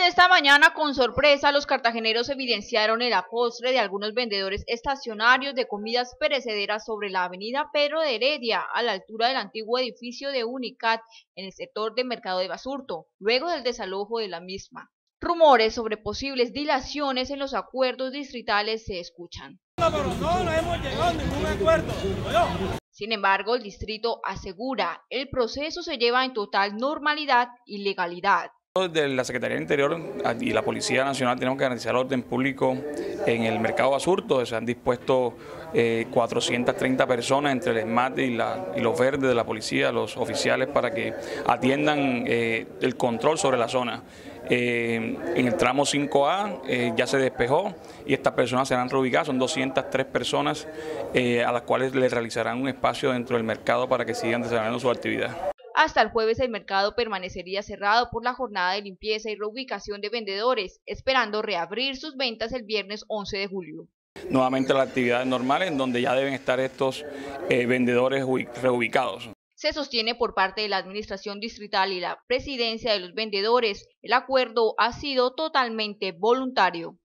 de esta mañana, con sorpresa, los cartageneros evidenciaron el apostre de algunos vendedores estacionarios de comidas perecederas sobre la avenida Pedro de Heredia, a la altura del antiguo edificio de Unicat, en el sector de Mercado de Basurto, luego del desalojo de la misma. Rumores sobre posibles dilaciones en los acuerdos distritales se escuchan. No, pero no, no hemos llegado a ningún acuerdo. Sin embargo, el distrito asegura el proceso se lleva en total normalidad y legalidad. Desde la Secretaría del Interior y la Policía Nacional tenemos que garantizar el orden público en el mercado basurto. Se han dispuesto 430 eh, personas entre el ESMAD y, los verdes de la policía, los oficiales, para que atiendan eh, el control sobre la zona. Eh, en el tramo 5A ya se despejó y estas personas serán reubicadas, son 203 personas a las cuales les realizarán un espacio dentro del mercado para que sigan desarrollando su actividad. Hasta el jueves el mercado permanecería cerrado por la jornada de limpieza y reubicación de vendedores, esperando reabrir sus ventas el viernes 11 de julio. Nuevamente las actividades normales en donde ya deben estar estos eh, vendedores reubicados. Se sostiene por parte de la Administración Distrital y la Presidencia de los Vendedores, el acuerdo ha sido totalmente voluntario.